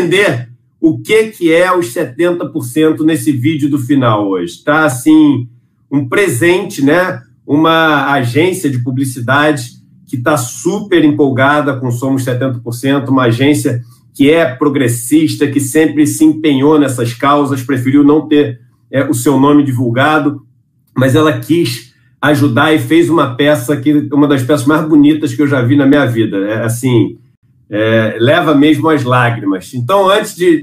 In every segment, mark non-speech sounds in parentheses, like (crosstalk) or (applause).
entender o que, que é os 70% nesse vídeo do final hoje. Tá assim, um presente, né? Uma agência de publicidade que está super empolgada com Somos 70%, uma agência que é progressista, que sempre se empenhou nessas causas, preferiu não ter é, o seu nome divulgado, mas ela quis ajudar e fez uma peça que uma das peças mais bonitas que eu já vi na minha vida. É, assim, é, leva mesmo as lágrimas. Então, antes de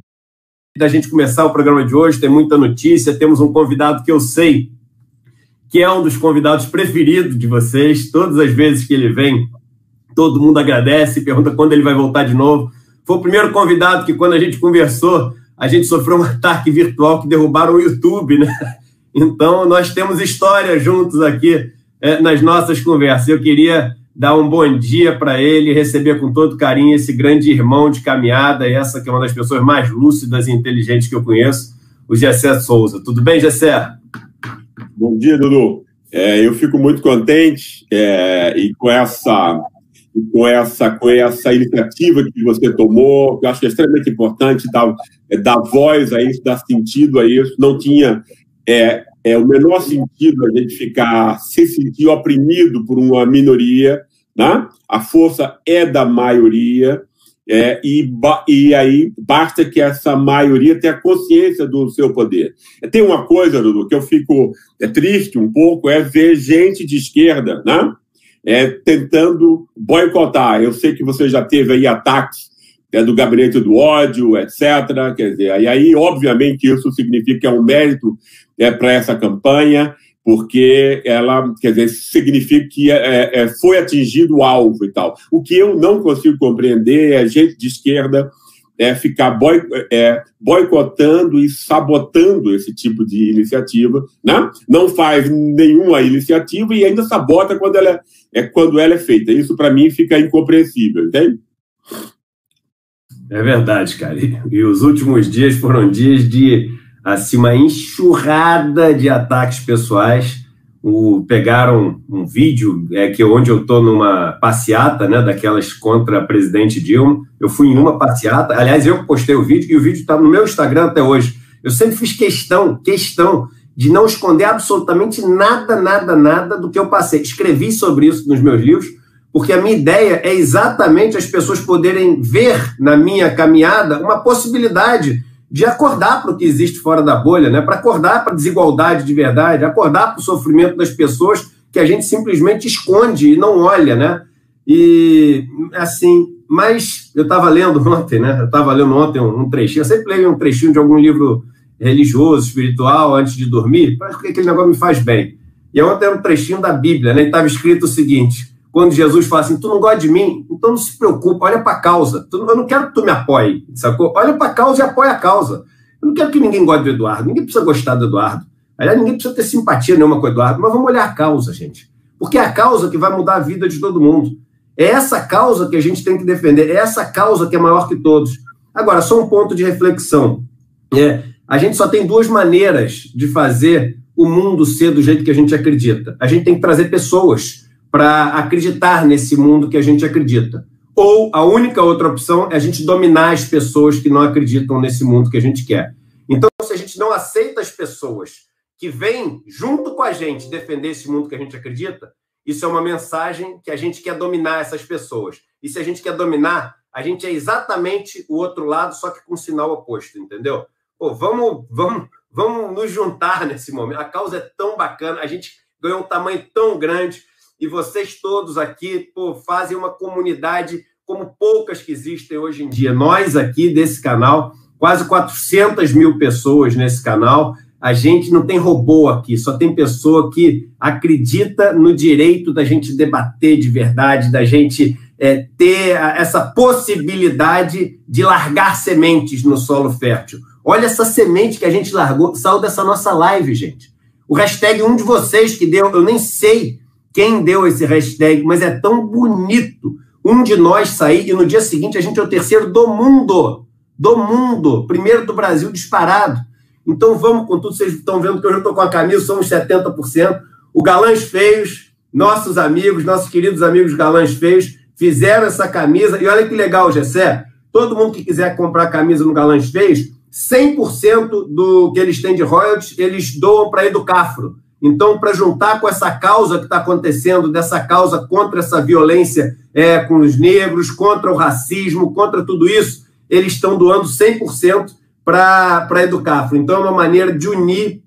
da gente começar o programa de hoje, tem muita notícia, temos um convidado que eu sei que é um dos convidados preferidos de vocês. Todas as vezes que ele vem, todo mundo agradece, pergunta quando ele vai voltar de novo. Foi o primeiro convidado que, quando a gente conversou, a gente sofreu um (laughs) ataque virtual que derrubaram o YouTube, né? Então, nós temos história juntos aqui é, nas nossas conversas. Eu queria dar um bom dia para ele, receber com todo carinho esse grande irmão de caminhada, essa que é uma das pessoas mais lúcidas e inteligentes que eu conheço, o Gessé Souza. Tudo bem, Gessé? Bom dia, Dudu. É, eu fico muito contente é, e com essa com essa, com essa iniciativa que você tomou, que eu acho que é extremamente importante dar, é, dar voz a isso, dar sentido a isso. Não tinha é, é o menor sentido a gente ficar se sentir oprimido por uma minoria, né? A força é da maioria. É, e, e aí basta que essa maioria tenha consciência do seu poder. Tem uma coisa, Dudu, que eu fico é, triste um pouco, é ver gente de esquerda, né? é, tentando boicotar. Eu sei que você já teve aí ataques é, do gabinete do ódio, etc. Quer dizer, e aí, obviamente, isso significa que é um mérito é, para essa campanha, porque ela, quer dizer, significa que é, é, foi atingido o alvo e tal. O que eu não consigo compreender é gente de esquerda é, ficar boi, é, boicotando e sabotando esse tipo de iniciativa, né? não faz nenhuma iniciativa e ainda sabota quando ela é, quando ela é feita. Isso, para mim, fica incompreensível, entende? É verdade, cara. E os últimos dias foram dias de assim, uma enxurrada de ataques pessoais o, pegaram um vídeo é, que onde eu estou numa passeata, né, daquelas contra a presidente Dilma. Eu fui em uma passeata, aliás, eu postei o vídeo e o vídeo está no meu Instagram até hoje. Eu sempre fiz questão, questão de não esconder absolutamente nada, nada, nada do que eu passei. Escrevi sobre isso nos meus livros, porque a minha ideia é exatamente as pessoas poderem ver na minha caminhada uma possibilidade de acordar para o que existe fora da bolha, né? para acordar para a desigualdade de verdade, acordar para o sofrimento das pessoas que a gente simplesmente esconde e não olha, né? E assim, mas eu estava lendo (laughs) ontem, né? Eu estava lendo ontem um, trechinho, eu sempre leio um trechinho de algum livro religioso, espiritual, antes de dormir, porque aquele negócio me faz bem. E ontem era um trechinho da Bíblia, né? E estava escrito o seguinte: quando Jesus fala assim, tu não gosta de mim, então não se preocupa, olha para a causa. Eu não quero que tu me apoie, sacou? Olha para a causa e apoia a causa. Eu não quero que ninguém goste do Eduardo, ninguém precisa gostar do Eduardo. Aliás, ninguém precisa ter simpatia nenhuma com o Eduardo, mas vamos olhar a causa, gente. Porque é a causa que vai mudar a vida de todo mundo. É essa causa que a gente tem que defender, é essa causa que é maior que todos. Agora, só um ponto de reflexão. É, a gente só tem duas maneiras de fazer o mundo ser do jeito que a gente acredita. A gente tem que trazer pessoas para acreditar nesse mundo que a gente acredita. Ou a única outra opção é a gente dominar as pessoas que não acreditam nesse mundo que a gente quer. Então, se a gente não aceita as pessoas que vêm junto com a gente defender esse mundo que a gente acredita, isso é uma mensagem que a gente quer dominar essas pessoas. E se a gente quer dominar, a gente é exatamente o outro lado, só que com um sinal oposto, entendeu? Pô, vamos, vamos, vamos nos juntar nesse momento. A causa é tão bacana, a gente ganhou um tamanho tão grande e vocês todos aqui pô, fazem uma comunidade como poucas que existem hoje em dia. Nós aqui desse canal, quase 400 mil pessoas nesse canal, a gente não tem robô aqui, só tem pessoa que acredita no direito da gente debater de verdade, da gente é, ter essa possibilidade de largar sementes no solo fértil. Olha essa semente que a gente largou, saiu dessa nossa live, gente. O hashtag um de vocês que deu, eu nem sei quem deu esse hashtag, mas é tão bonito um de nós sair e no dia seguinte a gente é o terceiro do mundo. Do mundo. Primeiro do Brasil disparado. Então vamos com tudo. Vocês estão vendo que eu já estou com a camisa, somos 70%. O Galãs Feios, nossos amigos, nossos queridos amigos Galãs Feios, fizeram essa camisa. E olha que legal, Gessé. todo mundo que quiser comprar camisa no Galãs fez, 100% do que eles têm de royalties, eles doam para Educafro. Então, para juntar com essa causa que está acontecendo, dessa causa contra essa violência é, com os negros, contra o racismo, contra tudo isso, eles estão doando 100% para Educafro. Então, é uma maneira de unir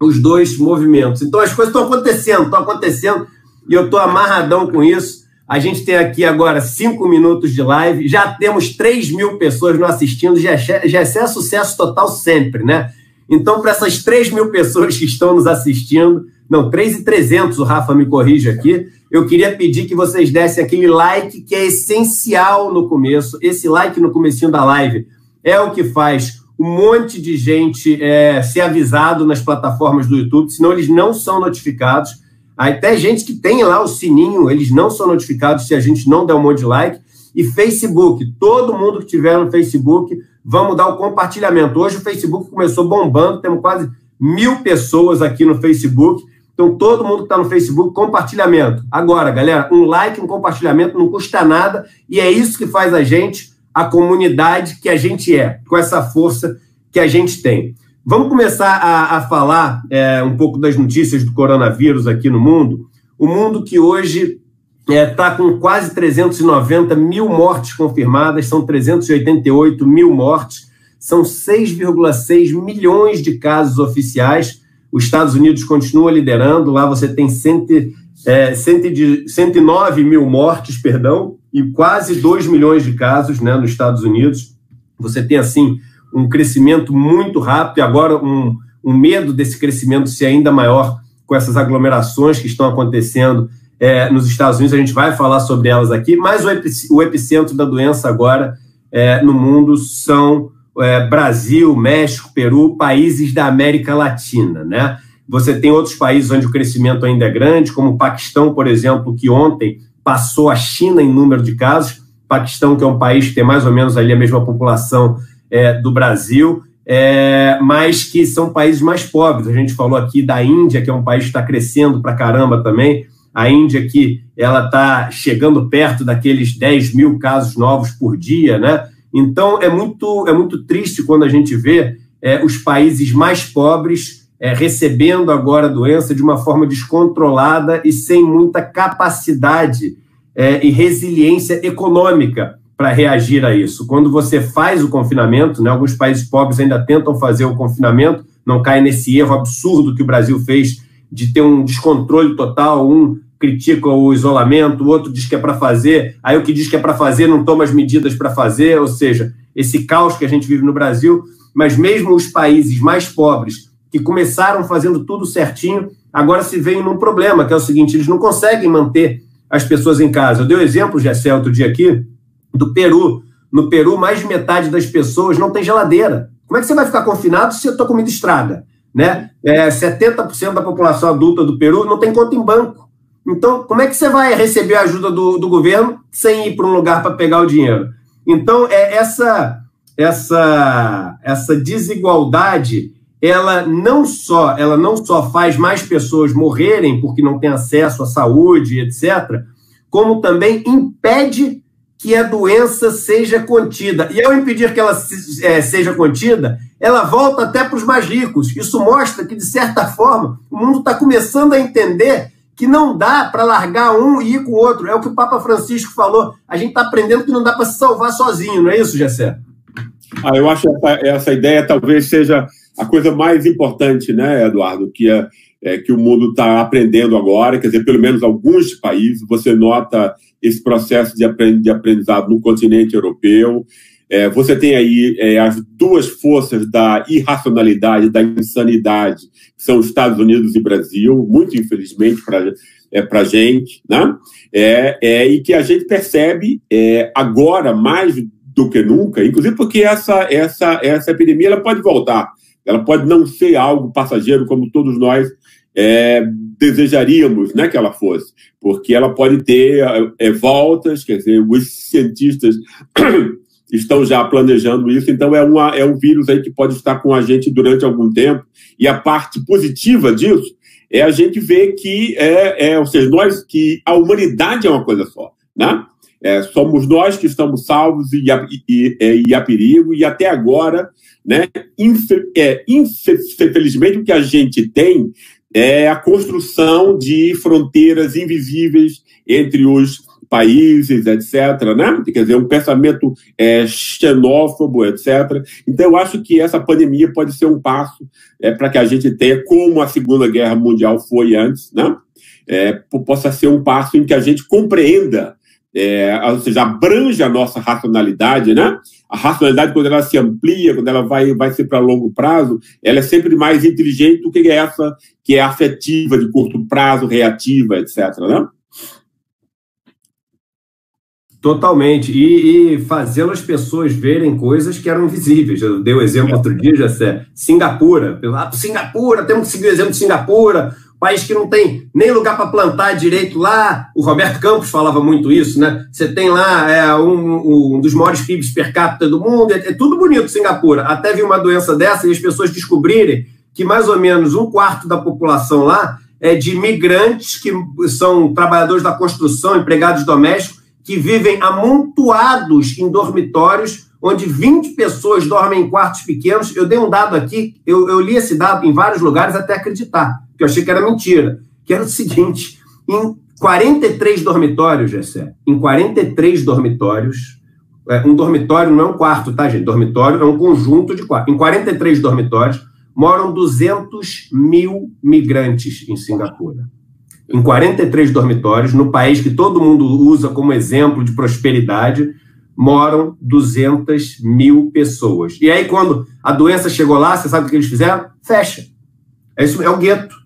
os dois movimentos. Então, as coisas estão acontecendo, estão acontecendo, e eu estou amarradão com isso. A gente tem aqui agora cinco minutos de live, já temos 3 mil pessoas nos assistindo, já, é, já é sucesso total sempre, né? Então, para essas 3 mil pessoas que estão nos assistindo, não, 3,300, o Rafa me corrige aqui, eu queria pedir que vocês dessem aquele like que é essencial no começo. Esse like no comecinho da live é o que faz um monte de gente é, ser avisado nas plataformas do YouTube, senão eles não são notificados. Até gente que tem lá o sininho, eles não são notificados se a gente não der um monte de like. E Facebook, todo mundo que tiver no Facebook, vamos dar o compartilhamento. Hoje o Facebook começou bombando, temos quase mil pessoas aqui no Facebook. Então, todo mundo que está no Facebook, compartilhamento. Agora, galera, um like, um compartilhamento não custa nada e é isso que faz a gente a comunidade que a gente é, com essa força que a gente tem. Vamos começar a, a falar é, um pouco das notícias do coronavírus aqui no mundo. O mundo que hoje está é, tá com quase 390 mil mortes confirmadas, são 388 mil mortes, são 6,6 milhões de casos oficiais. Os Estados Unidos continua liderando, lá você tem cento, é, cento de, 109 mil mortes, perdão, e quase 2 milhões de casos né, nos Estados Unidos. Você tem, assim, um crescimento muito rápido e agora um, um medo desse crescimento ser ainda maior com essas aglomerações que estão acontecendo é, nos Estados Unidos, a gente vai falar sobre elas aqui, mas o, epicentro da doença agora é, no mundo são é, Brasil, México, Peru, países da América Latina, né? Você tem outros países onde o crescimento ainda é grande, como o Paquistão, por exemplo, que ontem passou a China em número de casos. Paquistão, que é um país que tem mais ou menos ali a mesma população é, do Brasil, é, mas que são países mais pobres. A gente falou aqui da Índia, que é um país que está crescendo para caramba também. A Índia que ela está chegando perto daqueles 10 mil casos novos por dia, né? Então é muito, é muito triste quando a gente vê é, os países mais pobres é, recebendo agora a doença de uma forma descontrolada e sem muita capacidade é, e resiliência econômica para reagir a isso. Quando você faz o confinamento, né, alguns países pobres ainda tentam fazer o confinamento, não cai nesse erro absurdo que o Brasil fez de ter um descontrole total, um critica o isolamento, o outro diz que é para fazer, aí o que diz que é para fazer não toma as medidas para fazer, ou seja, esse caos que a gente vive no Brasil, mas mesmo os países mais pobres, que começaram fazendo tudo certinho, agora se veem num problema, que é o seguinte, eles não conseguem manter as pessoas em casa. Eu dei o um exemplo, Gessé, outro dia aqui, do Peru. No Peru, mais de metade das pessoas não tem geladeira. Como é que você vai ficar confinado se a tua comida estraga? Né? É, 70% da população adulta do Peru não tem conta em banco. Então, como é que você vai receber a ajuda do, do governo sem ir para um lugar para pegar o dinheiro? Então, é essa essa essa desigualdade, ela não só ela não só faz mais pessoas morrerem porque não têm acesso à saúde, etc., como também impede que a doença seja contida. E ao impedir que ela é, seja contida, ela volta até para os mais ricos. Isso mostra que, de certa forma, o mundo está começando a entender que não dá para largar um e ir com o outro. É o que o Papa Francisco falou. A gente está aprendendo que não dá para se salvar sozinho, não é isso, Gessé? Ah, eu acho essa, essa ideia talvez seja a coisa mais importante, né, Eduardo, que é, é que o mundo está aprendendo agora, quer dizer, pelo menos alguns países, você nota esse processo de aprendizado no continente europeu, é, você tem aí é, as duas forças da irracionalidade, da insanidade, que são os Estados Unidos e Brasil, muito infelizmente para é, a gente, né? É, é, e que a gente percebe é, agora mais do que nunca, inclusive porque essa, essa, essa epidemia ela pode voltar, ela pode não ser algo passageiro como todos nós é, desejaríamos né, que ela fosse, porque ela pode ter é, voltas, quer dizer, os cientistas estão já planejando isso, então é, uma, é um vírus aí que pode estar com a gente durante algum tempo, e a parte positiva disso é a gente ver que, é, é, ou seja, nós, que a humanidade é uma coisa só, né? É, somos nós que estamos salvos e a, e, e, e a perigo, e até agora, né, é, infelizmente, o que a gente tem é a construção de fronteiras invisíveis entre os países, etc., né? Quer dizer, um pensamento é, xenófobo, etc. Então, eu acho que essa pandemia pode ser um passo é, para que a gente tenha, como a Segunda Guerra Mundial foi antes, né? É, possa ser um passo em que a gente compreenda, é, ou seja, abrange a nossa racionalidade, né? A racionalidade, quando ela se amplia, quando ela vai, vai ser para longo prazo, ela é sempre mais inteligente do que essa que é afetiva, de curto prazo, reativa, etc., né? Totalmente. E, e fazendo as pessoas verem coisas que eram invisíveis. Eu dei o um exemplo outro dia, sei. Singapura. Ah, Singapura, temos que seguir o exemplo de Singapura, país que não tem nem lugar para plantar direito lá. O Roberto Campos falava muito isso, né? Você tem lá é, um, um dos maiores PIBs per capita do mundo, é, é tudo bonito Singapura. Até vir uma doença dessa e as pessoas descobrirem que mais ou menos um quarto da população lá é de imigrantes que são trabalhadores da construção, empregados domésticos, que vivem amontoados em dormitórios, onde 20 pessoas dormem em quartos pequenos. Eu dei um dado aqui, eu, eu li esse dado em vários lugares até acreditar, que eu achei que era mentira, que era o seguinte, em 43 dormitórios, Gessé, em 43 dormitórios, é, um dormitório não é um quarto, tá, gente? Dormitório é um conjunto de quartos. Em 43 dormitórios, moram 200 mil migrantes em Singapura em 43 dormitórios, no país que todo mundo usa como exemplo de prosperidade, moram 200 mil pessoas. E aí, quando a doença chegou lá, você sabe o que eles fizeram? Fecha. É, isso, é o gueto.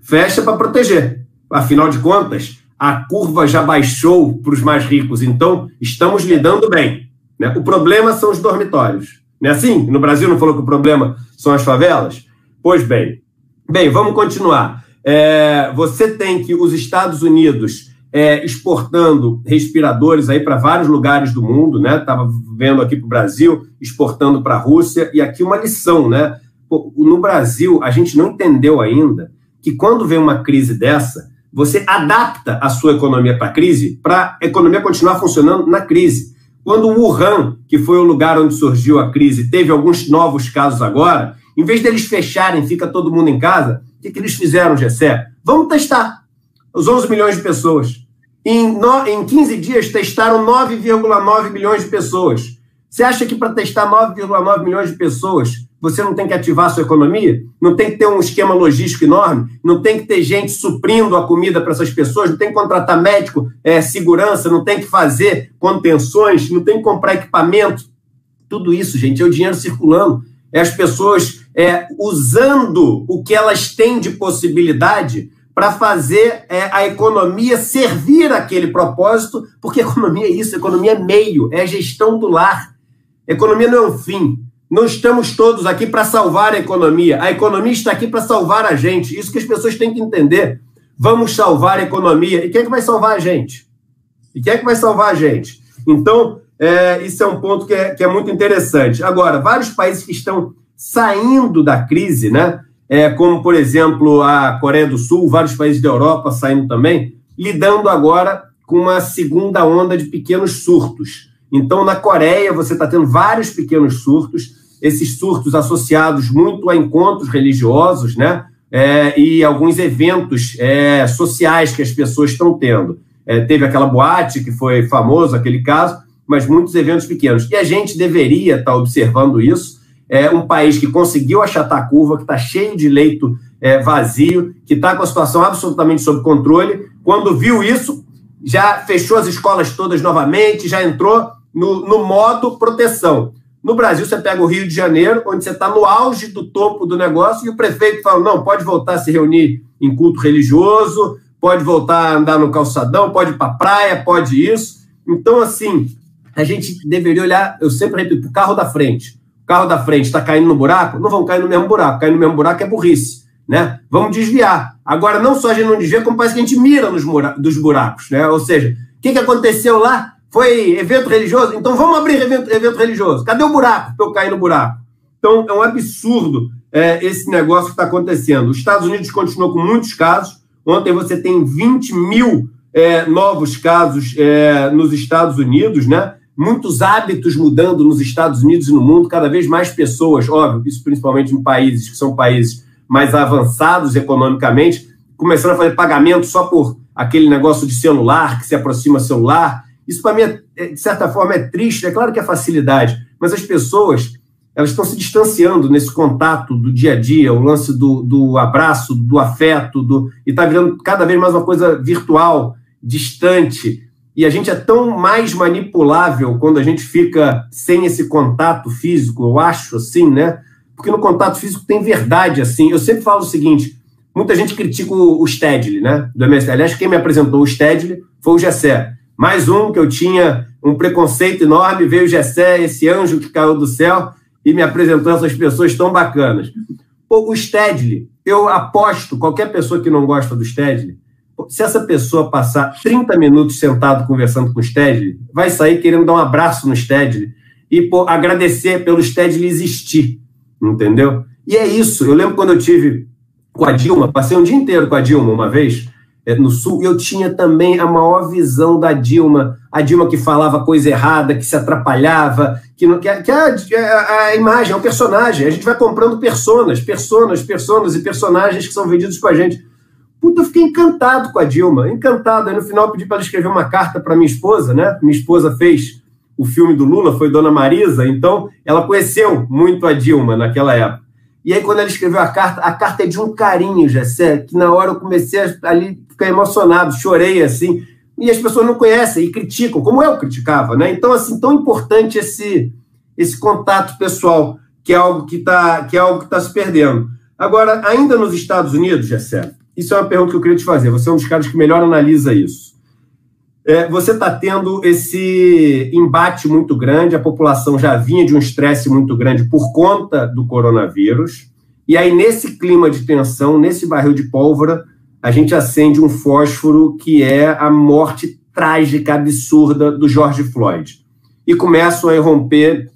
Fecha para proteger. Afinal de contas, a curva já baixou para os mais ricos, então estamos lidando bem. Né? O problema são os dormitórios. Não é assim? No Brasil não falou que o problema são as favelas? Pois bem. Bem, vamos continuar. É, você tem que os Estados Unidos é, exportando respiradores aí para vários lugares do mundo, né? Estava vendo aqui para o Brasil, exportando para a Rússia, e aqui uma lição, né? no Brasil, a gente não entendeu ainda que quando vem uma crise dessa, você adapta a sua economia para a crise, para a economia continuar funcionando na crise. Quando Wuhan, que foi o lugar onde surgiu a crise, teve alguns novos casos agora, em vez deles fecharem, fica todo mundo em casa, que, que eles fizeram, Gessé? Vamos testar os 11 milhões de pessoas. Em, no, em 15 dias, testaram 9,9 milhões de pessoas. Você acha que para testar 9,9 milhões de pessoas, você não tem que ativar a sua economia? Não tem que ter um esquema logístico enorme? Não tem que ter gente suprindo a comida para essas pessoas? Não tem que contratar médico, é, segurança? Não tem que fazer contenções? Não tem que comprar equipamento? Tudo isso, gente, é o dinheiro circulando é as pessoas é, usando o que elas têm de possibilidade para fazer é, a economia servir aquele propósito, porque (laughs) economia é isso, economia é meio, é gestão do lar. Economia não é um fim. Não estamos todos aqui para salvar a economia. A economia está aqui para salvar a gente. Isso que as pessoas têm que entender. Vamos salvar a economia. E quem é que vai salvar a gente? E quem é que vai salvar a gente? Então, é, isso é um ponto que é, que é muito interessante. Agora, vários países que estão saindo da crise, né? É, como, por exemplo, a Coreia do Sul, vários países da Europa saindo também, lidando agora com uma segunda onda de pequenos surtos. Então, na Coreia, você está tendo vários pequenos surtos, esses surtos associados muito a encontros religiosos, né? É, e alguns eventos é, sociais que as pessoas estão tendo. É, teve aquela boate que foi famoso, aquele caso, mas muitos eventos pequenos. E a gente deveria estar observando isso. É um país que conseguiu achatar a curva, que está cheio de leito é, vazio, que está com a situação absolutamente sob controle. Quando viu isso, já fechou as escolas todas novamente, já entrou no, no modo proteção. No Brasil, você pega o Rio de Janeiro, onde você está no auge do topo do negócio, e o prefeito fala: não, pode voltar a se reunir em culto religioso, pode voltar a andar no calçadão, pode ir para a praia, pode isso. Então, assim, a gente deveria olhar, eu sempre repito, o carro da frente. Carro da frente está caindo no buraco, não vão cair no mesmo buraco. Cair no mesmo buraco é burrice. Né? Vamos desviar. Agora, não só a gente não desvia, como parece que a gente mira nos dos buracos. Né? Ou seja, o que, que aconteceu lá? Foi evento religioso? Então vamos abrir evento, evento religioso. Cadê o buraco para eu cair no buraco? Então é um absurdo é, esse negócio que está acontecendo. Os Estados Unidos continuam com muitos casos. Ontem você tem 20 mil é, novos casos é, nos Estados Unidos, né? Muitos hábitos mudando nos Estados Unidos e no mundo, cada vez mais pessoas, óbvio, isso principalmente em países que são países mais avançados economicamente, começando a fazer pagamento só por aquele negócio de celular, que se aproxima celular. Isso, para mim, é, é, de certa forma, é triste. É claro que é facilidade, mas as pessoas elas estão se distanciando nesse contato do dia a dia, o lance do, do abraço, do afeto, do, e está virando cada vez mais uma coisa virtual, distante. E a gente é tão mais manipulável quando a gente fica sem esse contato físico, eu acho assim, né? Porque no contato físico tem verdade, assim. Eu sempre falo o seguinte: muita gente critica o, Stedley, né? Do MST. Aliás, quem me apresentou o Stedley foi o Gessé. Mais um que eu tinha um preconceito enorme, veio o Gessé, esse anjo que caiu do céu, e me apresentou essas pessoas tão bacanas. Pô, o Stedley, eu aposto, qualquer pessoa que não gosta do Stedley, se essa pessoa passar 30 minutos sentado conversando com o Stedley, vai sair querendo dar um abraço no Stedley e pô, agradecer pelo Stedley existir entendeu? E é isso. Eu lembro quando eu tive com a Dilma, passei um dia inteiro com a Dilma uma vez, é, no Sul, eu tinha também a maior visão da Dilma. A Dilma que falava coisa errada, que se atrapalhava, que, não, que, que a, a, a imagem, é o personagem. A gente vai comprando personas, personas, personas e personagens que são vendidos com a gente. Puta, eu fiquei encantado com a Dilma, encantado. Aí no final pedi para ela escrever uma carta para minha esposa, né? Minha esposa fez o filme do Lula foi Dona Marisa, então ela conheceu muito a Dilma naquela época. E aí, quando ela escreveu a carta, a carta é de um carinho, Jessé, que na hora eu comecei a ali ficar emocionado, chorei assim. E as pessoas não conhecem e criticam, como eu criticava, né? Então, assim, tão importante esse, esse contato pessoal, que é algo que está que é algo que está se perdendo. Agora, ainda nos Estados Unidos, Jessé, isso é uma pergunta que eu queria te fazer. Você é um dos caras que melhor analisa isso. É, você está tendo esse embate muito grande, a população já vinha de um estresse muito grande por conta do coronavírus, e aí, nesse clima de tensão, nesse barril de pólvora, a gente acende um fósforo que é a morte trágica, absurda do George Floyd. E começam a irromper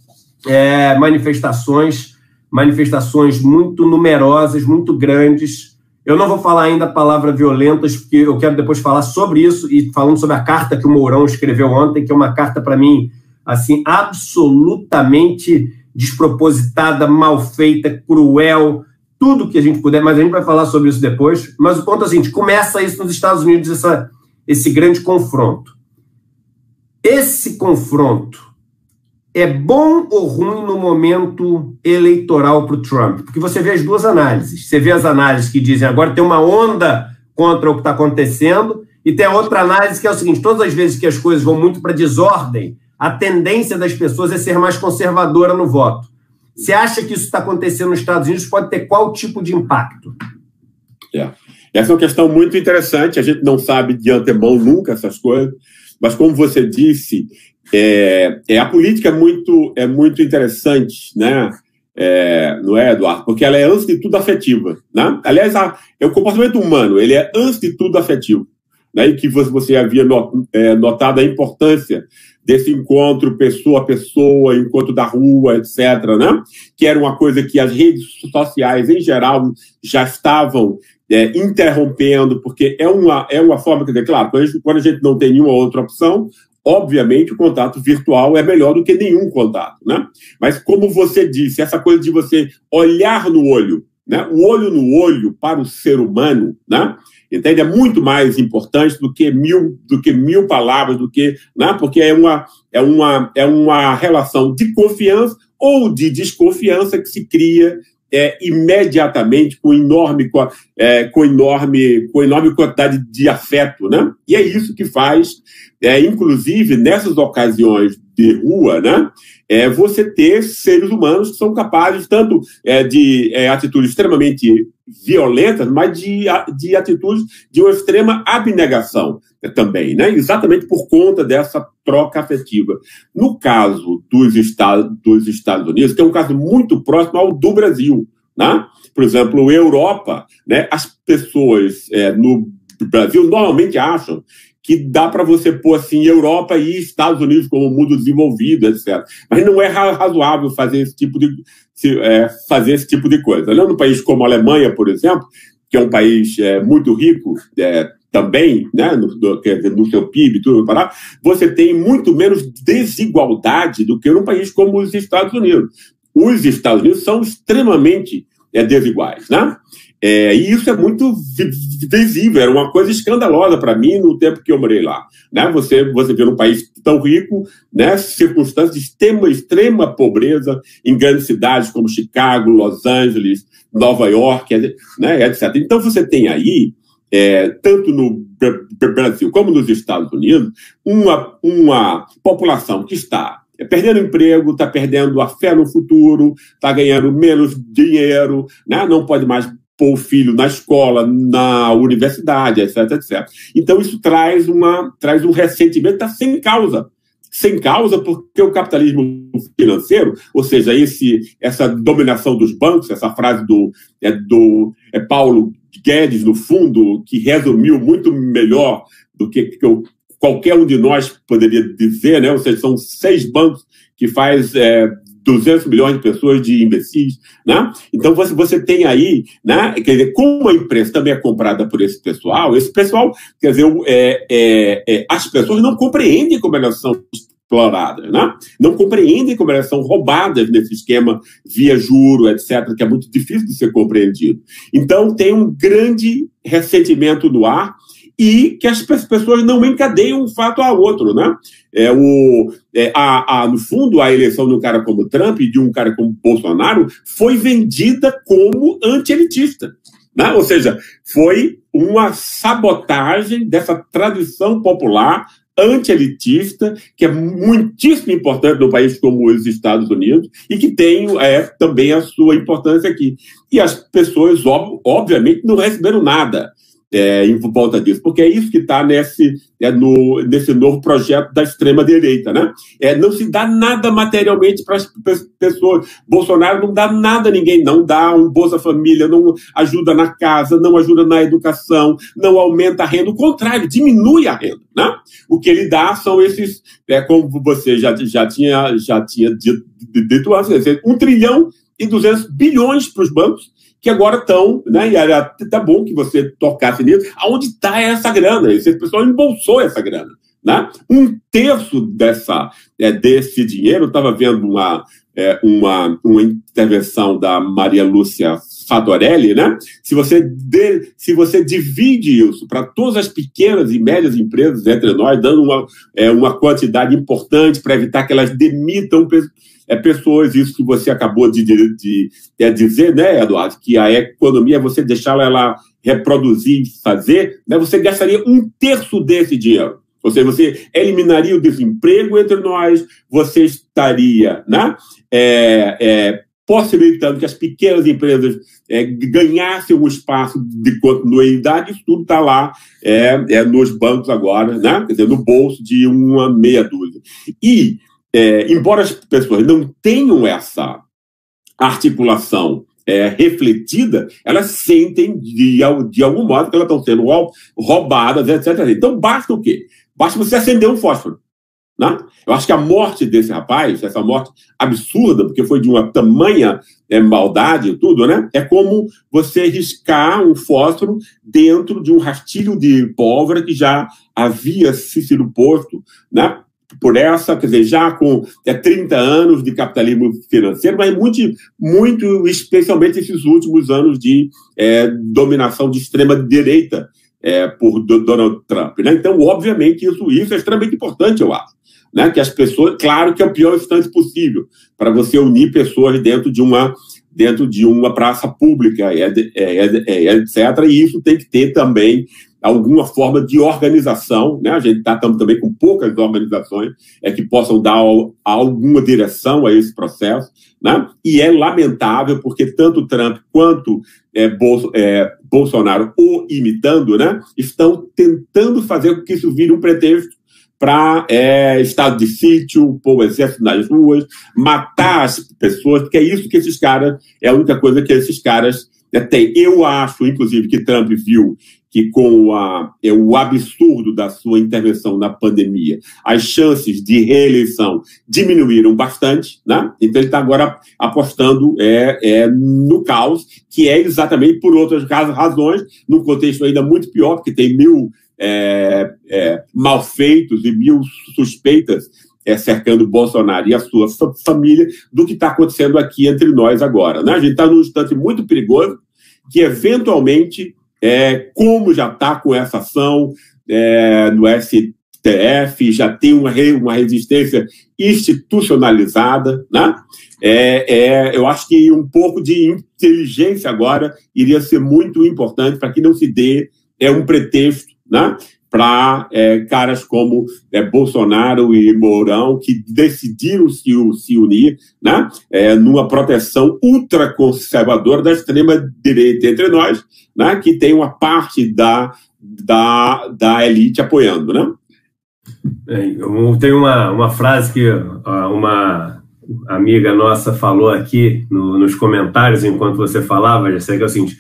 é, manifestações, manifestações muito numerosas, muito grandes, eu não vou falar ainda a palavra violentas, porque eu quero depois falar sobre isso e falando sobre a carta que o Mourão escreveu ontem, que é uma carta para mim assim absolutamente despropositada, mal feita, cruel, tudo que a gente puder, mas a gente vai falar sobre isso depois. Mas o ponto é o seguinte: começa isso nos Estados Unidos, essa, esse grande confronto. Esse confronto é bom ou ruim no momento eleitoral para o Trump? Porque você vê as duas análises. Você vê as análises que dizem agora tem uma onda contra o que está acontecendo, e tem a outra análise que é o seguinte: todas as vezes que as coisas vão muito para desordem, a tendência das pessoas é ser mais conservadora no voto. Você acha que isso está acontecendo nos Estados Unidos? Pode ter qual tipo de impacto? É. Essa é uma questão muito interessante. A gente não sabe de antemão nunca essas coisas, mas como você disse, é, é, a política é muito, é muito interessante, né? É, não é, Eduardo? Porque ela é, antes de tudo, afetiva. Né? Aliás, a, é o comportamento humano, ele é, antes de tudo, afetivo. Né? E que você havia é, notado a importância desse encontro pessoa a pessoa, encontro da rua, etc., né? que era uma coisa que as redes sociais, em geral, já estavam é, interrompendo, porque é uma, é uma forma, dizer, claro, quando a, gente, quando a gente não tem nenhuma outra opção, Obviamente, o contato virtual é melhor do que nenhum contato, né? Mas, como você disse, essa coisa de você olhar no olho, né? O olho no olho para o ser humano, né? Entende? É muito mais importante do que mil, do que mil palavras, do que, né? Porque é uma, é uma, é uma relação de confiança ou de desconfiança que se cria é, imediatamente com enorme, é, com enorme, com enorme quantidade de afeto, né? E é isso que faz é, inclusive nessas ocasiões de rua, né, é você ter seres humanos que são capazes tanto é, de é, atitudes extremamente violentas, mas de, de atitudes de uma extrema abnegação também, né, exatamente por conta dessa troca afetiva. No caso dos Estados, dos Estados Unidos, que é um caso muito próximo ao do Brasil, né? por exemplo, Europa, né, as pessoas é, no Brasil normalmente acham que dá para você pôr assim Europa e Estados Unidos como mundo desenvolvido, etc. Mas não é razoável fazer esse tipo de é, fazer esse tipo de coisa. Olhando um país como a Alemanha, por exemplo, que é um país é, muito rico é, também, né, no, no, no seu PIB, tudo para você tem muito menos desigualdade do que num país como os Estados Unidos. Os Estados Unidos são extremamente é, desiguais, né? É, e isso é muito visível, era uma coisa escandalosa para mim no tempo que eu morei lá. Né? Você, você vê um país tão rico, né? circunstâncias de extrema, extrema pobreza em grandes cidades como Chicago, Los Angeles, Nova York, né? etc. Então você tem aí, é, tanto no Brasil como nos Estados Unidos, uma, uma população que está perdendo emprego, está perdendo a fé no futuro, está ganhando menos dinheiro, né? não pode mais pôr o filho na escola, na universidade, etc, etc. Então isso traz uma traz um ressentimento tá sem causa, sem causa porque o capitalismo financeiro, ou seja, esse essa dominação dos bancos, essa frase do é do é Paulo Guedes no fundo que resumiu muito melhor do que, que eu, qualquer um de nós poderia dizer, né? Ou seja, são seis bancos que faz é, 200 milhões de pessoas de imbecis, né? Então você, você tem aí, né? Quer dizer, como a imprensa também é comprada por esse pessoal, esse pessoal, quer dizer, é, é, é, as pessoas não compreendem como elas são exploradas, né? Não compreendem como elas são roubadas nesse esquema via juro, etc., que é muito difícil de ser compreendido. Então tem um grande ressentimento no ar e que as pessoas não encadeiam um fato ao outro, né? É, o, é, a, a, no fundo, a eleição de um cara como Trump e de um cara como Bolsonaro foi vendida como anti-elitista. Né? Ou seja, foi uma sabotagem dessa tradição popular anti-elitista, que é muitíssimo importante no país como os Estados Unidos e que tem é, também a sua importância aqui. E as pessoas, ob obviamente, não receberam nada é, em volta disso, porque é isso que está nesse, é, no, nesse novo projeto da extrema-direita. Né? É, não se dá nada materialmente para as pessoas. Bolsonaro não dá nada a ninguém, não dá um Bolsa Família, não ajuda na casa, não ajuda na educação, não aumenta a renda, o contrário, diminui a renda. Né? O que ele dá são esses, é, como você já, já tinha, já tinha dito, dito antes, um trilhão e 200 bilhões para os bancos que agora estão, né? E era até bom que você tocasse nisso. Aonde está essa grana? Esse pessoal embolsou essa grana. Né? Um terço dessa, é, desse dinheiro, estava vendo uma, é, uma, uma intervenção da Maria Lúcia Fadorelli, né? Se você, de, se você divide isso para todas as pequenas e médias empresas entre nós, dando uma, é, uma quantidade importante para evitar que elas demitam é, pessoas, isso que você acabou de, de, de dizer, né, Eduardo, que a economia é você deixá-la ela reproduzir fazer, né, você gastaria um terço desse dinheiro. Ou seja, você eliminaria o desemprego entre nós, você estaria né, é, é, possibilitando que as pequenas empresas é, ganhassem um espaço de continuidade, isso tudo está lá é, é, nos bancos agora, né? quer dizer, no bolso de uma meia dúzia. E é, embora as pessoas não tenham essa articulação é, refletida, elas sentem de, de algum modo que elas estão sendo roubadas, etc. Então basta o quê? Basta você acender um fósforo. Né? Eu acho que a morte desse rapaz, essa morte absurda, porque foi de uma tamanha é, maldade e tudo, né? É como você riscar um fósforo dentro de um rastilho de pólvora que já havia sido posto, né? Por essa, quer dizer, já com é, 30 anos de capitalismo financeiro, mas muito, muito especialmente esses últimos anos de é, dominação de extrema-direita é, por Donald Trump. Né? Então, obviamente, isso, isso é extremamente importante, eu acho. Né? Que as pessoas, claro que é o pior instante possível para você unir pessoas dentro de uma dentro de uma praça pública, é, é, é, etc. E isso tem que ter também alguma forma de organização, né? A gente está também com poucas organizações é, que possam dar alguma direção a esse processo, né? E é lamentável porque tanto Trump quanto é, Bolso, é, Bolsonaro, o imitando, né? Estão tentando fazer com que isso vire um pretexto para é, estado de sítio, pôr o exército nas ruas, matar as pessoas, porque é isso que esses caras, é a única coisa que esses caras tem. Eu acho, inclusive, que Trump viu que com a, é, o absurdo da sua intervenção na pandemia, as chances de reeleição diminuíram bastante, né? Então ele está agora apostando é, é, no caos, que é exatamente por outras razões, num contexto ainda muito pior, porque tem mil é, é, malfeitos e mil suspeitas é, cercando Bolsonaro e a sua família do que está acontecendo aqui entre nós agora. Né? A gente está num instante muito perigoso que, eventualmente, é, como já está com essa ação é, no STF, já tem uma, uma resistência institucionalizada, né? É, é, eu acho que um pouco de inteligência agora iria ser muito importante para que não se dê é um pretexto né, para é, caras como é, Bolsonaro e Mourão, que decidiram se, se unir né, é, numa proteção ultraconservadora da extrema-direita entre nós, né, que tem uma parte da, da, da elite apoiando. Né? Tem uma, uma frase que uma amiga nossa falou aqui no, nos comentários enquanto você falava, já sei que é o seguinte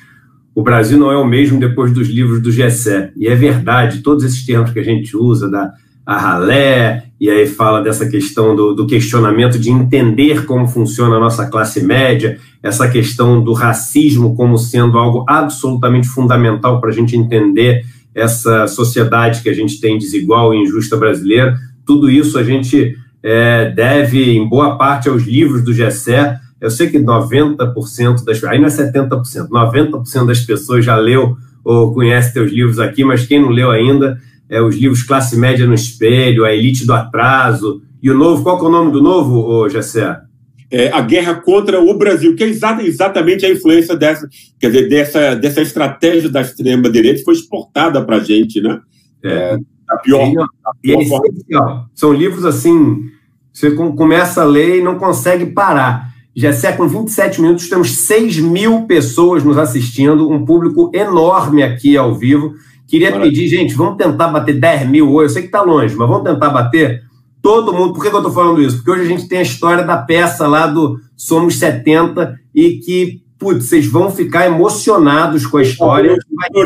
o Brasil não é o mesmo depois dos livros do Gessé. E é verdade, todos esses termos que a gente usa, da a ralé, e aí fala dessa questão do, do, questionamento de entender como funciona a nossa classe média, essa questão do racismo como sendo algo absolutamente fundamental para a gente entender essa sociedade que a gente tem desigual e injusta brasileira. Tudo isso a gente é, deve, em boa parte, aos livros do Gessé, eu sei que 90% das aí não é 70%, 90% das pessoas já leu ou conhece teus livros aqui, mas quem não leu ainda, é os livros Classe Média no Espelho, A Elite do Atraso, e o novo, qual é o nome do novo, Gessé? É, a guerra contra o Brasil, que é exatamente a influência dessa, quer dizer, dessa, dessa estratégia da extrema-direita foi exportada para a gente, né? É, a pior, e, a pior é São livros assim, você começa a ler e não consegue parar. Gessé, com 27 minutos, temos 6 mil pessoas nos assistindo, um público enorme aqui ao vivo. Queria Maravilha. pedir, gente, vamos tentar bater 10 mil hoje. Eu sei que está longe, mas vamos tentar bater todo mundo. Por que, que eu estou falando isso? Porque hoje a gente tem a história da peça lá do Somos 70 e que, putz, vocês vão ficar emocionados com a história.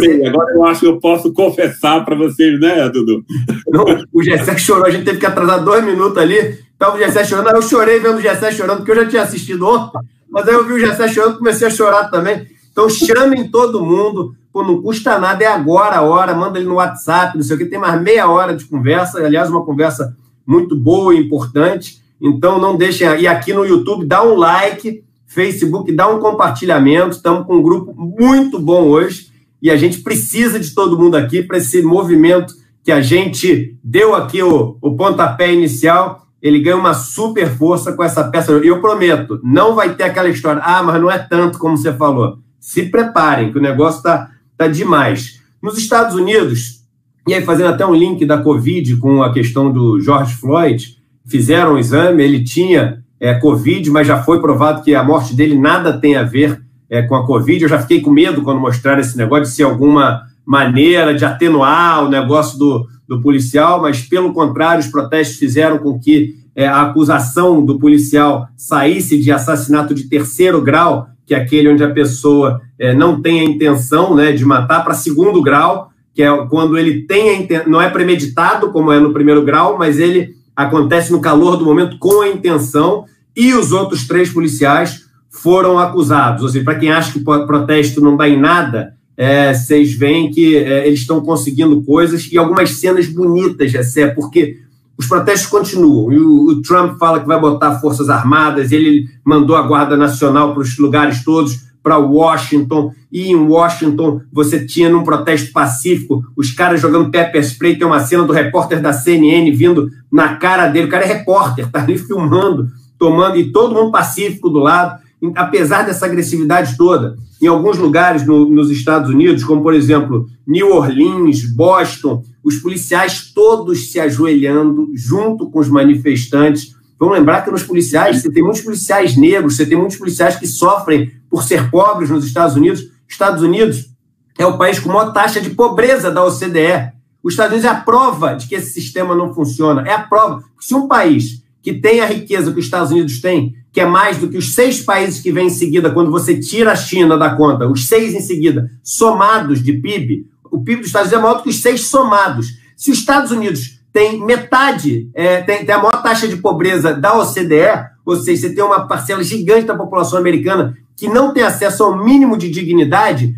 Ser... Agora eu acho que eu posso confessar para vocês, né, Dudu? Não, o Gessé chorou, a gente teve que atrasar dois minutos ali Estava o Gessé chorando. Eu chorei vendo o Gessé chorando, porque eu já tinha assistido ontem, mas aí eu vi o Gessé chorando e comecei a chorar também. Então chamem todo mundo, pô, não custa nada, é agora a hora, manda ele no WhatsApp, não sei o que, tem mais meia hora de conversa, aliás, uma conversa muito boa e importante. Então não deixem. E aqui no YouTube, dá um like, Facebook, dá um compartilhamento. Estamos com um grupo muito bom hoje e a gente precisa de todo mundo aqui para esse movimento que a gente deu aqui o, o pontapé inicial ele ganha uma super força com essa peça. E eu prometo, não vai ter aquela história, ah, mas não é tanto como você falou. Se preparem, que o negócio está tá demais. Nos Estados Unidos, e aí fazendo até um link da Covid com a questão do George Floyd, fizeram o exame, ele tinha é, Covid, mas já foi provado que a morte dele nada tem a ver é, com a Covid. Eu já fiquei com medo quando mostraram esse negócio de ser alguma maneira de atenuar o negócio do, do policial, mas pelo contrário, os protestos fizeram com que é, a acusação do policial saísse de assassinato de terceiro grau, que é aquele onde a pessoa é, não tem a intenção né, de matar, para segundo grau, que é quando ele tem a não é premeditado, como é no primeiro grau, mas ele acontece no calor do momento com a intenção, e os outros três policiais foram acusados. Ou seja, para quem acha que protesto não dá em nada, é, vocês veem que é, eles estão conseguindo coisas e algumas cenas bonitas, Jessé, porque os protestos continuam. E o, o, Trump fala que vai botar forças armadas, ele mandou a Guarda Nacional para os lugares todos, para Washington, e em Washington você tinha num protesto pacífico os caras jogando pepper spray, tem uma cena do repórter da CNN vindo na cara dele, o cara é repórter, tá ali filmando, tomando, e todo mundo pacífico do lado, apesar dessa agressividade toda em alguns lugares no, nos Estados Unidos, como por exemplo New Orleans, Boston, os policiais todos se ajoelhando junto com os manifestantes. Vamos lembrar que nos policiais, você tem muitos policiais negros, você tem muitos policiais que sofrem por ser pobres nos Estados Unidos. Estados Unidos é o país com maior taxa de pobreza da OCDE. Os Estados Unidos é a prova de que esse sistema não funciona. É a prova. Se um país que tem a riqueza que os Estados Unidos têm, que é mais do que os seis países que vêm em seguida, quando você tira a China da conta, os seis em seguida, somados de PIB, o PIB dos Estados Unidos é maior do que os seis somados. Se os Estados Unidos tem metade, é, tem, tem, a maior taxa de pobreza da OCDE, ou seja, você tem uma parcela gigante da população americana que não tem acesso ao mínimo de dignidade,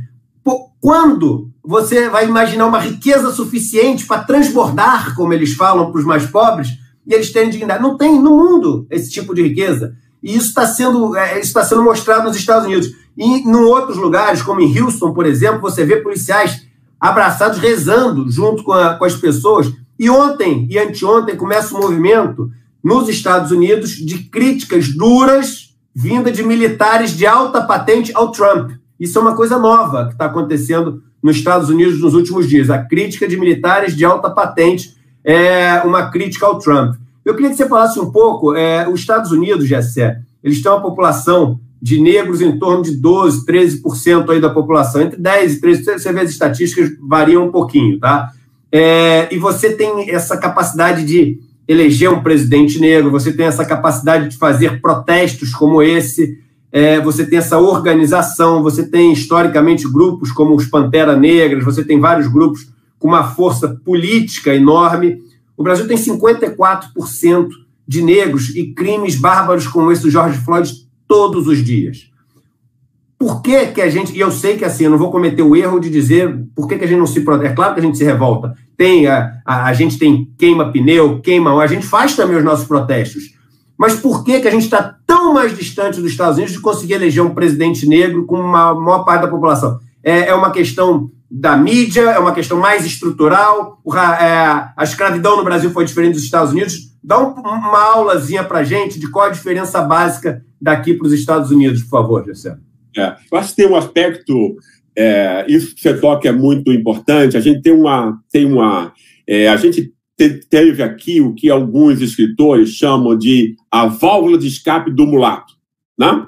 quando você vai imaginar uma riqueza suficiente para transbordar, como eles falam, para os mais pobres, e eles terem dignidade? Não tem no mundo esse tipo de riqueza. E isso está sendo, é, está sendo mostrado nos Estados Unidos. E em outros lugares, como em Houston, por exemplo, você vê policiais abraçados rezando junto com, a, com as pessoas. E ontem e anteontem começa um movimento nos Estados Unidos de críticas duras vinda de militares de alta patente ao Trump. Isso é uma coisa nova que está acontecendo nos Estados Unidos nos últimos dias. A crítica de militares de alta patente é uma crítica ao Trump. Eu queria que você falasse um pouco, é, os Estados Unidos, Jessé, eles têm uma população de negros em torno de 12%, 13% aí da população, entre 10% e 13%, você vê as estatísticas variam um pouquinho, tá? É, e você tem essa capacidade de eleger um presidente negro, você tem essa capacidade de fazer protestos como esse, é, você tem essa organização, você tem historicamente grupos como os Pantera Negras, você tem vários grupos com uma força política enorme. O Brasil tem 54% de negros e crimes bárbaros como esse do George Floyd todos os dias. Por que, que a gente. E eu sei que assim, eu não vou cometer o erro de dizer por que, que a gente não se. É claro que a gente se revolta. Tem a, a, a gente tem queima pneu, queima. A gente faz também os nossos protestos. Mas por que, que a gente está tão mais distante dos Estados Unidos de conseguir eleger um presidente negro com uma maior parte da população? É, é uma questão da mídia, é uma questão mais estrutural. É, a escravidão no Brasil foi diferente dos Estados Unidos. Dá um, uma aulazinha para gente de qual a diferença básica daqui para os Estados Unidos, por favor, Gessé. É, eu acho que tem um aspecto, é, isso que você toca é muito importante. A gente tem uma. Tem uma é, a gente teve aqui o que alguns escritores chamam de a válvula de escape do mulato. Né?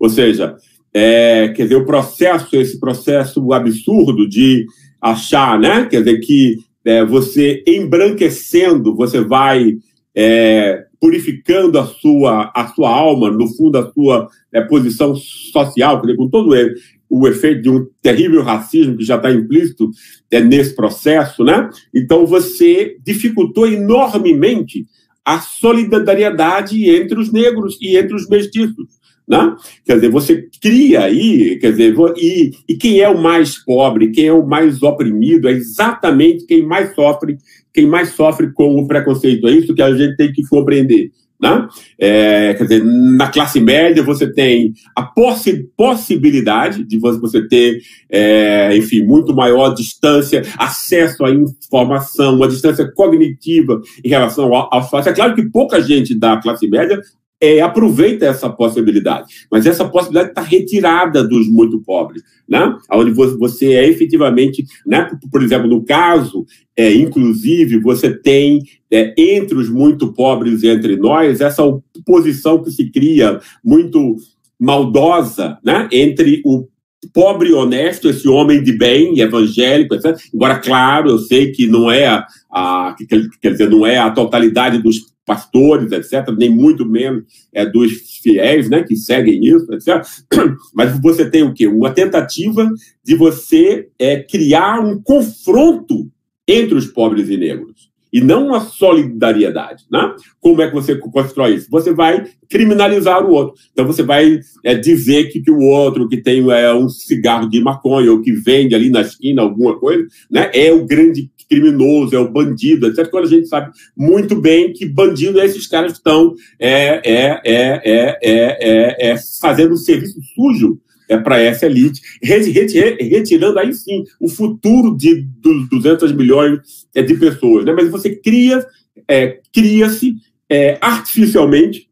Ou seja, é, quer dizer, o processo, esse processo absurdo de achar, né? Quer dizer, que é, você embranquecendo, você vai é, purificando a sua, a sua alma, no fundo, a sua é, posição social, com todo ele, o efeito de um terrível racismo que já está implícito é, nesse processo, né? Então você dificultou enormemente a solidariedade entre os negros e entre os mestiços. Né? Quer dizer, você cria aí, quer dizer, e, e quem é o mais pobre, quem é o mais oprimido, é exatamente quem mais sofre, quem mais sofre com o preconceito. É isso que a gente tem que compreender. Né? É, quer dizer, na classe média você tem a possi possibilidade de você ter, é, enfim, muito maior distância, acesso à informação, uma distância cognitiva em relação ao, ao É claro que pouca gente da classe média é, aproveita essa possibilidade. Mas essa possibilidade está retirada dos muito pobres, né? onde você é efetivamente, né? por exemplo, no caso, é, inclusive, você tem é, entre os muito pobres e entre nós essa oposição que se cria muito maldosa né? entre o pobre e honesto, esse homem de bem, evangélico, etc. Embora, claro, eu sei que não é a, a quer dizer, não é a totalidade dos pastores, etc., nem muito menos é, dos fiéis, né, que seguem isso, etc. (clears throat) Mas você tem o quê? Uma tentativa de você é, criar um confronto entre os pobres e negros e não uma solidariedade. Né? Como é que você constrói isso? Você vai criminalizar o outro. Então você vai é, dizer que, que o outro que tem é, um cigarro de maconha ou que vende ali na esquina alguma coisa, né, é o grande criminoso, é o bandido, etc. Quando a gente sabe muito bem que bandido é esses caras que estão é, é, é, é, é, fazendo um serviço sujo é para essa elite, retirando aí sim o futuro de 200 milhões de pessoas. Né? Mas você cria, é, cria-se é, artificialmente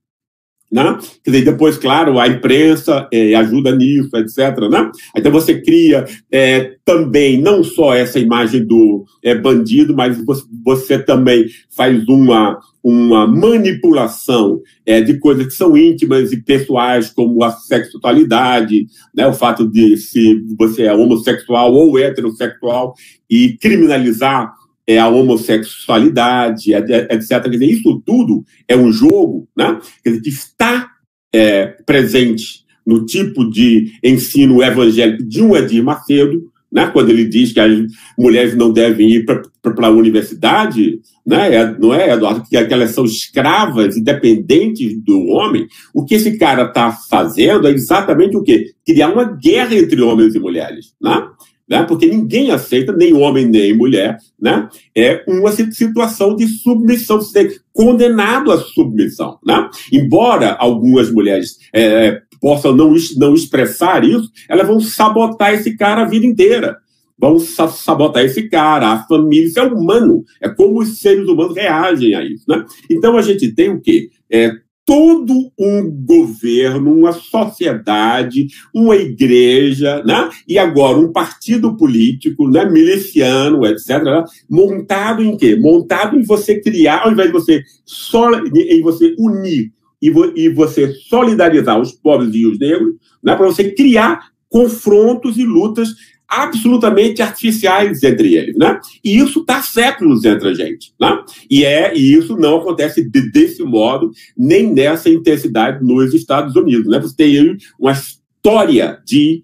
né? Quer dizer, depois, claro, a imprensa é, ajuda nisso, etc. Né? Então você cria é, também não só essa imagem do é, bandido, mas você, também faz uma, uma manipulação é, de coisas que são íntimas e pessoais, como a sexualidade, né? o fato de se você é homossexual ou heterossexual, e criminalizar é a homossexualidade, etc. Quer dizer, isso tudo é um jogo né, que está é, presente no tipo de ensino evangélico de um Edir Macedo, né, quando ele diz que as mulheres não devem ir para a universidade, né, é, não é, Eduardo, que, que elas são escravas, independentes do homem, o que esse cara está fazendo é exatamente o quê? Criar uma guerra entre homens e mulheres. Né? Né? porque ninguém aceita, nem homem nem mulher, né? é uma situação de submissão, ser condenado à submissão. Né? Embora algumas mulheres é, possam não, não expressar isso, elas vão sabotar esse cara a vida inteira. Vão sabotar esse cara, a família, isso é humano. É como os seres humanos reagem a isso. Né? Então a gente tem o quê? É, todo um governo, uma sociedade, uma igreja, né? e agora um partido político, né? miliciano, etc., né? montado em quê? Montado em você criar, ao invés de você, só, em você unir e, vo, e você solidarizar os pobres e os negros, né? para você criar confrontos e lutas absolutamente artificiais entre eles, né? E isso está séculos entre a gente, né? E é e isso não acontece de, desse modo nem nessa intensidade nos Estados Unidos, né? Você tem uma história de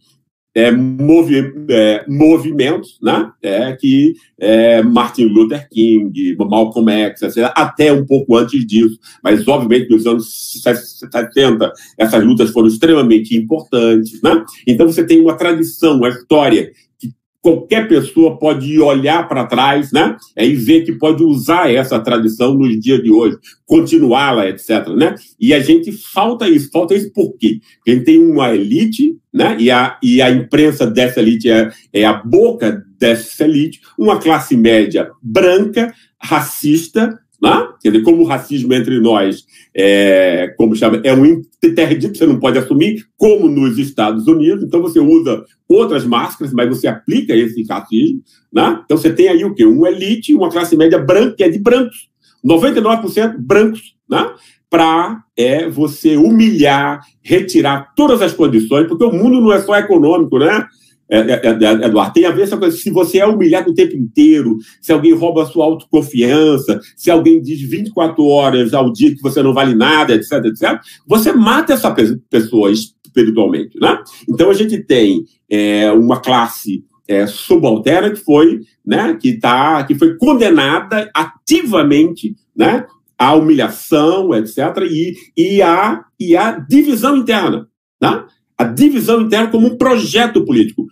é, movi é, movimentos né? é, que é, Martin Luther King, Malcolm X, até um pouco antes disso, mas obviamente nos anos 70 essas lutas foram extremamente importantes. Né? Então você tem uma tradição, uma história qualquer pessoa pode olhar para trás né, é, e ver que pode usar essa tradição nos dias de hoje, continuá-la, etc. Né? E a gente falta isso. Falta isso por quê? Porque a gente tem uma elite, né, e, a, e a imprensa dessa elite é, é a boca dessa elite, uma classe média branca, racista, né? Quer dizer, como o racismo entre nós é, como chama, é um interdito, você não pode assumir, como nos Estados Unidos, então você usa outras máscaras, mas você aplica esse racismo. Né? Então você tem aí o quê? Uma elite, uma classe média branca, que é de brancos, 99% brancos, né? para é, você humilhar, retirar todas as condições, porque o mundo não é só econômico, né? É, é, é, Eduardo, tem a ver essa coisa. Se você é humilhado o tempo inteiro, se alguém rouba a sua autoconfiança, se alguém diz 24 horas ao dia que você não vale nada, etc, etc, você mata essa pessoa espiritualmente, né? Então a gente tem é, uma classe é, subalterna que foi, né, que tá, que foi condenada ativamente, né, à humilhação, etc, e, e, a, e a divisão interna, né? A divisão interna como um projeto político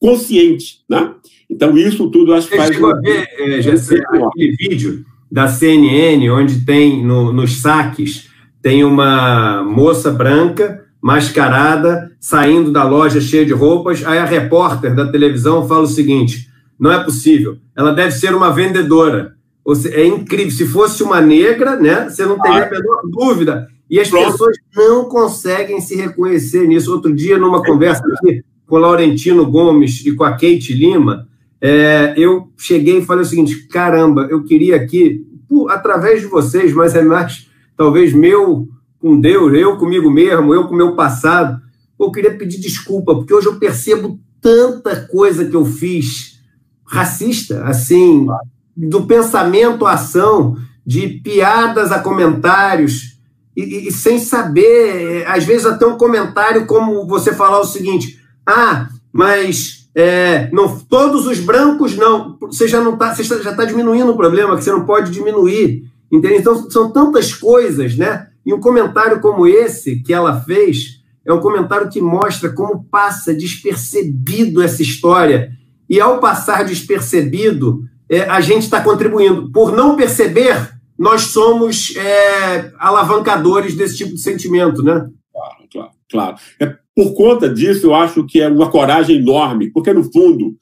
consciente, né? Então, isso tudo acho que faz... Você chegou a ver, é, Jessé, aquele vídeo da CNN, onde tem, no, nos saques, tem uma moça branca, mascarada, saindo da loja cheia de roupas, aí a repórter da televisão fala o seguinte, não é possível, ela deve ser uma vendedora. Seja, é incrível, se fosse uma negra, né, você não teria a menor dúvida. E as Pronto. pessoas não conseguem se reconhecer nisso. Outro dia, numa conversa aqui, com o Laurentino Gomes e com a Kate Lima, é, eu cheguei e falei o seguinte: caramba, eu queria aqui, através de vocês, mas é mais talvez meu com Deus, eu comigo mesmo, eu com meu passado, eu queria pedir desculpa, porque hoje eu percebo tanta coisa que eu fiz racista, assim, do pensamento à ação, de piadas a comentários, e, e, sem saber, às vezes até um comentário como você falar o seguinte: ah, mas é, não, todos os brancos não. Você já não está, você já está diminuindo o problema, que você não pode diminuir. Então, são tantas coisas, né? E um comentário como esse que ela fez é um comentário que mostra como passa despercebido essa história. E ao passar despercebido, é, a gente está contribuindo. Por não perceber, nós somos é, alavancadores desse tipo de sentimento, né? Claro, claro, claro. É, por conta disso, eu acho que é uma coragem enorme, porque, no fundo,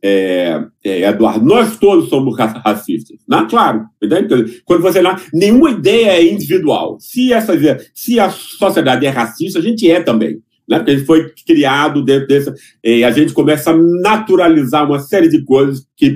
é, é, Eduardo, nós todos somos racistas. Né? Claro, quando você lá, nenhuma ideia é individual. Se, essa, se a sociedade é racista, a gente é também. Né? Porque a gente foi criado dentro dessa. E a gente começa a naturalizar uma série de coisas que,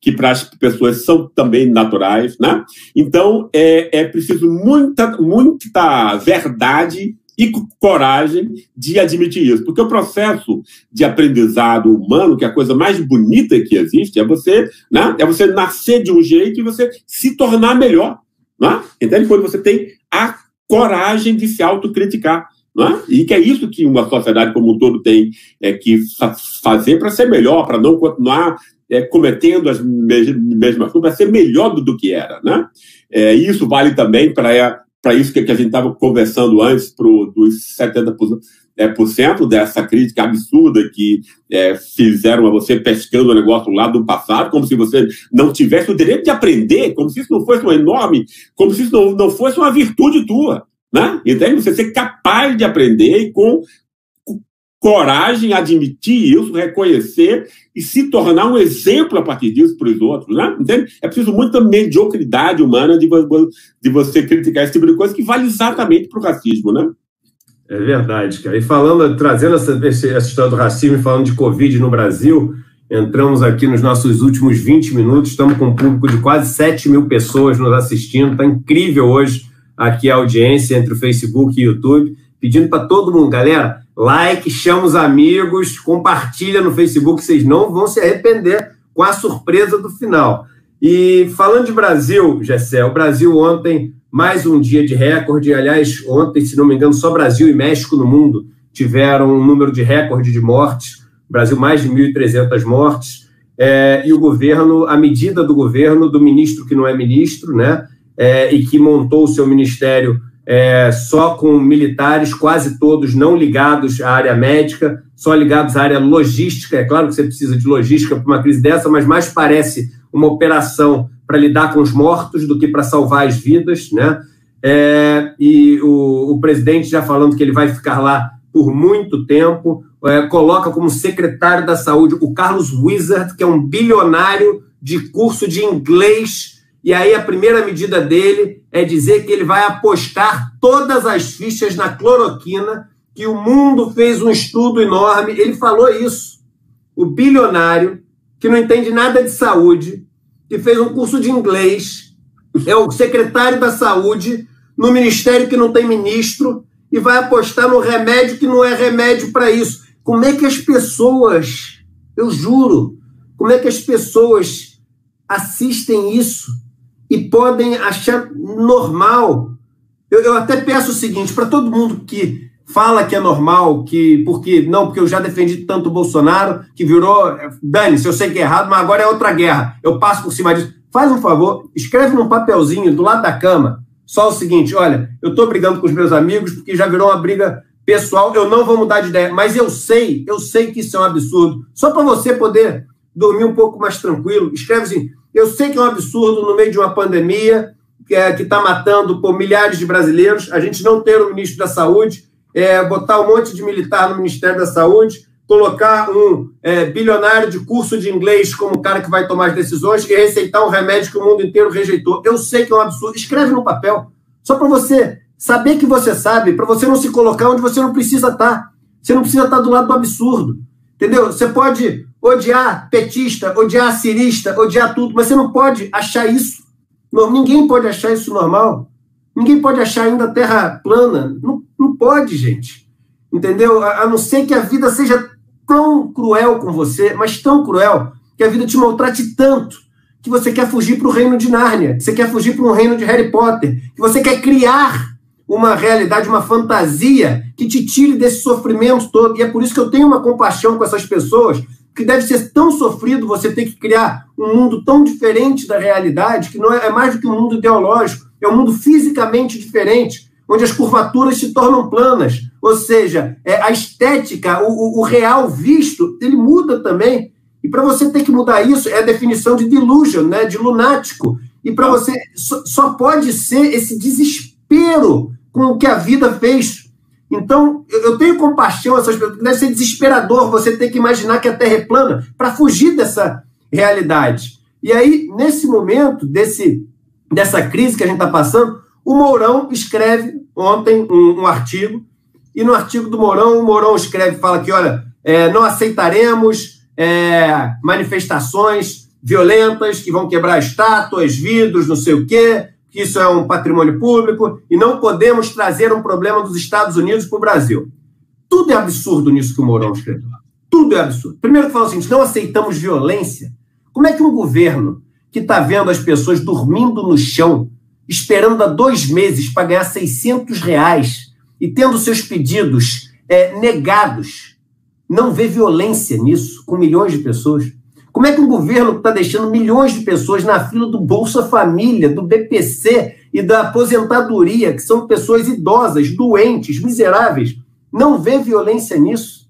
que para as pessoas são também naturais. Né? Então, é, é preciso muita, muita verdade e coragem de admitir isso. Porque o processo de aprendizado humano, que é a coisa mais bonita que existe, é você, né, é você nascer de um jeito e você se tornar melhor. Né? Entende? Quando você tem a coragem de se autocriticar. Né? E que é isso que uma sociedade como um todo tem é, que fazer para ser melhor, para não continuar é, cometendo as mesmas coisas, para ser melhor do, do que era. Né? É, isso vale também para para isso que, a gente estava conversando antes, pro, dos 70% é, por cento dessa crítica absurda que é, fizeram a você pescando o negócio lá do passado, como se você não tivesse o direito de aprender, como se isso não fosse um enorme, como se isso não, não fosse uma virtude tua. Né? Entende? Você ser capaz de aprender com coragem admitir isso, reconhecer e se tornar um exemplo a partir disso para os outros, né? Entende? É preciso muita mediocridade humana de, de você criticar esse tipo de coisa que vale exatamente para o racismo, né? É verdade, cara. E falando, trazendo essa, essa história do racismo e falando de Covid no Brasil, entramos aqui nos nossos últimos 20 minutos, estamos com um público de quase 7 mil pessoas nos assistindo, está incrível hoje aqui a audiência entre o Facebook e o YouTube, pedindo para todo mundo, galera, like, chama os amigos, compartilha no Facebook, vocês não vão se arrepender com a surpresa do final. E falando de Brasil, Gessé, o Brasil ontem, mais um dia de recorde. Aliás, ontem, se não me engano, só Brasil e México no mundo tiveram um número de recorde de mortes. Brasil, mais de 1.300 mortes. É, e o governo, a medida do governo, do ministro que não é ministro, né, é, e que montou o seu ministério é, só com militares, quase todos não ligados à área médica, só ligados à área logística. É claro que você precisa de logística para uma crise dessa, mas mais parece uma operação para lidar com os mortos do que para salvar as vidas, né? É, e o, o, presidente já falando que ele vai ficar lá por muito tempo, é, coloca como secretário da saúde o Carlos Wizard, que é um bilionário de curso de inglês e aí a primeira medida dele é dizer que ele vai apostar todas as fichas na cloroquina, que o mundo fez um estudo enorme. Ele falou isso. O bilionário, que não entende nada de saúde, que fez um curso de inglês, é o secretário da saúde no ministério que não tem ministro e vai apostar no remédio que não é remédio para isso. Como é que as pessoas, eu juro, como é que as pessoas assistem isso? E podem achar normal. Eu, eu até peço o seguinte para todo mundo que fala que é normal, que porque não, porque eu já defendi tanto o Bolsonaro, que virou, dane-se, eu sei que é errado, mas agora é outra guerra. Eu passo por cima disso. Faz um favor, escreve num papelzinho do lado da cama, só o seguinte, olha, eu estou brigando com os meus amigos porque já virou uma briga pessoal, eu não vou mudar de ideia, mas eu sei, eu sei que isso é um absurdo. Só para você poder dormir um pouco mais tranquilo, escreve assim, eu sei que é um absurdo no meio de uma pandemia que é, está matando por milhares de brasileiros, a gente não ter um ministro da Saúde, é, botar um monte de militar no Ministério da Saúde, colocar um é, bilionário de curso de inglês como cara que vai tomar as decisões e receitar um remédio que o mundo inteiro rejeitou. Eu sei que é um absurdo. Escreve no papel, só para você saber que você sabe, para você não se colocar onde você não precisa estar. Tá. Você não precisa estar tá do lado do absurdo. Entendeu? Você pode odiar petista, odiar cirista, odiar tudo, mas você não pode achar isso. Ninguém pode achar isso normal. Ninguém pode achar ainda terra plana. Não, não pode, gente. Entendeu? A, a não ser que a vida seja tão cruel com você, mas tão cruel, que a vida te maltrate tanto, que você quer fugir para o reino de Nárnia, que você quer fugir para um reino de Harry Potter, que você quer criar uma realidade, uma fantasia que te tire desse sofrimento todo. E é por isso que eu tenho uma compaixão com essas pessoas que deve ser tão sofrido você ter que criar um mundo tão diferente da realidade, que não é, é mais do que um mundo ideológico, é um mundo fisicamente diferente, onde as curvaturas se tornam planas. Ou seja, é, a estética, o, o, real visto, ele muda também. E para você ter que mudar isso, é a definição de delusion, né, de lunático. E para você, só, só pode ser esse desespero com o que a vida fez então, eu tenho compaixão essas pessoas, deve ser desesperador você ter que imaginar que a Terra é plana para fugir dessa realidade. E aí, nesse momento, desse, dessa crise que a gente está passando, o Mourão escreve ontem um, um, artigo, e no artigo do Mourão, o Mourão escreve, fala que, olha, é, não aceitaremos é, manifestações violentas que vão quebrar estátuas, vidros, não sei o quê, que isso é um patrimônio público e não podemos trazer um problema dos Estados Unidos para o Brasil. Tudo é absurdo nisso que o Mourão escreveu. Tudo é absurdo. Primeiro que fala assim, não aceitamos violência. Como é que um governo que está vendo as pessoas dormindo no chão, esperando há dois meses para ganhar 600 reais, e tendo seus pedidos é, negados, não vê violência nisso, com milhões de pessoas? Como é que um governo está deixando milhões de pessoas na fila do Bolsa Família, do BPC e da aposentadoria, que são pessoas idosas, doentes, miseráveis, não vê violência nisso?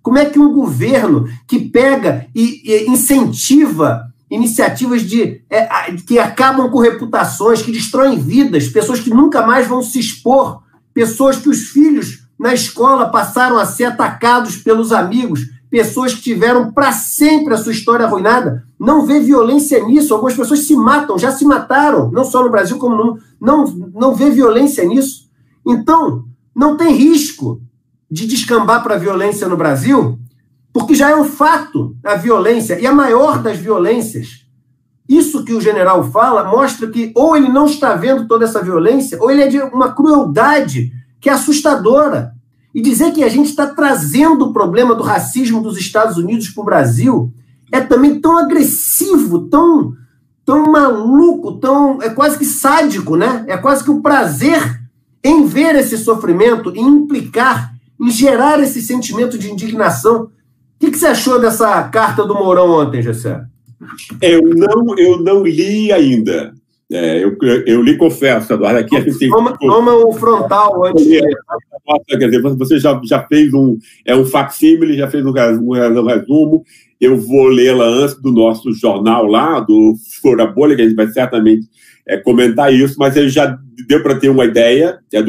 Como é que um governo que pega e, e incentiva iniciativas de, é, que acabam com reputações, que destroem vidas, pessoas que nunca mais vão se expor, pessoas que os filhos na escola passaram a ser atacados pelos amigos, pessoas que tiveram para sempre a sua história arruinada. Não vê violência nisso. Algumas pessoas se matam, já se mataram, não só no Brasil, como no Não, não vê violência nisso. Então, não tem risco de descambar para a violência no Brasil, porque já é um fato a violência, e a maior das violências. Isso que o general fala mostra que ou ele não está vendo toda essa violência, ou ele é de uma crueldade que é assustadora. E dizer que a gente está trazendo o problema do racismo dos Estados Unidos para o Brasil é também tão agressivo, tão, tão maluco, tão é quase que sádico, né? É quase que o prazer em ver esse sofrimento, em implicar, em gerar esse sentimento de indignação. O que, que você achou dessa carta do Mourão ontem, Gessé? Eu não, eu não li ainda. É, eu, eu lhe confesso, Eduardo, aqui a gente toma, toma o frontal antes. De... Quer dizer, você já, já fez um, é um facsímile, já fez um, um resumo. Eu vou lê-la antes do nosso jornal lá, do Fora Bolha, que a gente vai certamente é, comentar isso, mas ele já deu para ter uma ideia. É do